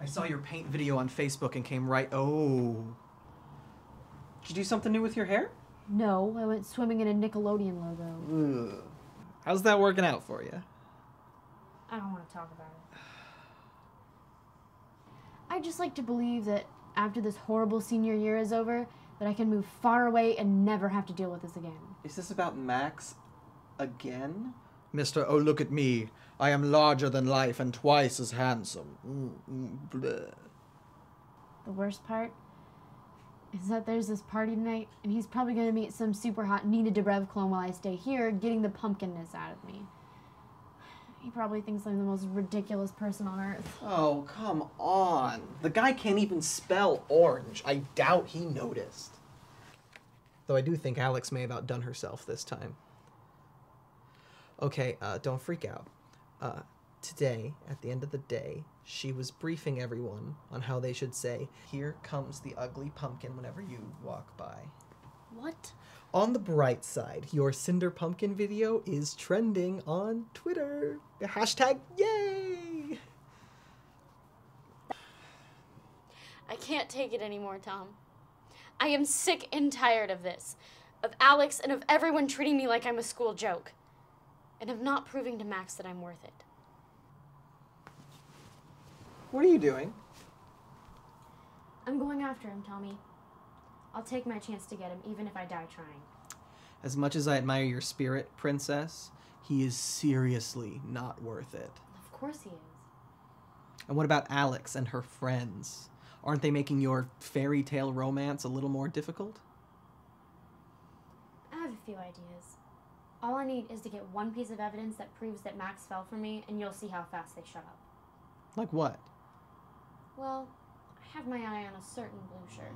I saw your paint video on Facebook and came right. Oh. Did you do something new with your hair? No, I went swimming in a Nickelodeon logo. Ugh. How's that working out for you? I don't want to talk about it. I just like to believe that after this horrible senior year is over, that I can move far away and never have to deal with this again. Is this about Max again? Mr. Oh, look at me. I am larger than life and twice as handsome. Mm, mm. The worst part is that there's this party tonight, and he's probably going to meet some super hot Nina Dobrev clone while I stay here, getting the pumpkinness out of me. He probably thinks I'm the most ridiculous person on earth. Oh, come on. The guy can't even spell orange. I doubt he noticed. Though I do think Alex may have outdone herself this time. Okay, uh, don't freak out. Uh, today, at the end of the day, she was briefing everyone on how they should say, Here comes the ugly pumpkin whenever you walk by. What? On the bright side, your Cinder Pumpkin video is trending on Twitter. Hashtag yay! I can't take it anymore, Tom. I am sick and tired of this. Of Alex and of everyone treating me like I'm a school joke. And of not proving to Max that I'm worth it. What are you doing? I'm going after him, Tommy. I'll take my chance to get him, even if I die trying. As much as I admire your spirit, Princess, he is seriously not worth it. Of course he is. And what about Alex and her friends? Aren't they making your fairy tale romance a little more difficult? I have a few ideas. All I need is to get one piece of evidence that proves that Max fell for me, and you'll see how fast they shut up. Like what? Well, I have my eye on a certain blue shirt.